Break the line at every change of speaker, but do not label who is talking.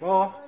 Well,